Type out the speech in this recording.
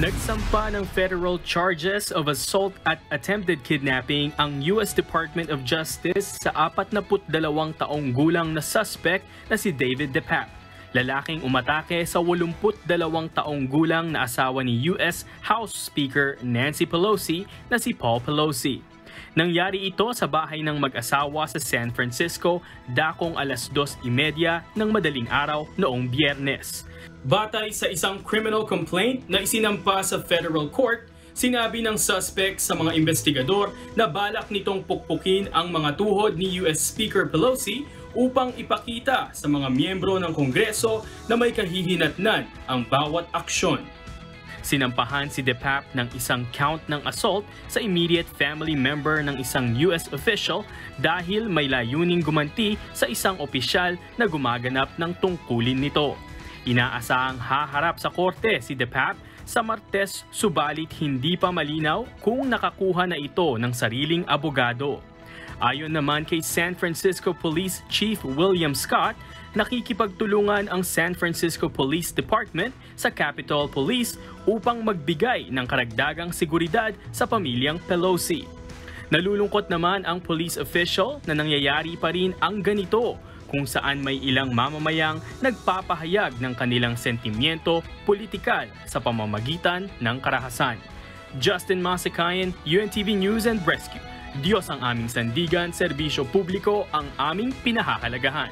Nagsampa ng federal charges of assault at attempted kidnapping ang U.S. Department of Justice sa 42 taong gulang na suspect na si David DePape. Lalaking umatake sa 82 taong gulang na asawa ni U.S. House Speaker Nancy Pelosi na si Paul Pelosi. Nangyari ito sa bahay ng mag-asawa sa San Francisco dakong alas 2.30 ng madaling araw noong biyernes. Batay sa isang criminal complaint na isinampa sa federal court, sinabi ng suspect sa mga investigador na balak nitong pukpukin ang mga tuhod ni US Speaker Pelosi upang ipakita sa mga miyembro ng Kongreso na may kahihinatnan ang bawat aksyon. Sinampahan si DePape ng isang count ng assault sa immediate family member ng isang US official dahil may layuning gumanti sa isang opisyal na gumaganap ng tungkulin nito. Inaasahang haharap sa korte si DePape sa Martes subalit hindi pa malinaw kung nakakuha na ito ng sariling abogado. Ayon naman kay San Francisco Police Chief William Scott, nakikipagtulungan ang San Francisco Police Department sa Capitol Police upang magbigay ng karagdagang seguridad sa pamilyang Pelosi. Nalulungkot naman ang police official na nangyayari pa rin ang ganito kung saan may ilang mamamayang nagpapahayag ng kanilang sentimiento politikal sa pamamagitan ng karahasan. Justin Masakayan, UNTV News and Rescue. Diyos ang aming sandigan, serbisyo publiko ang aming pinahahalagahan.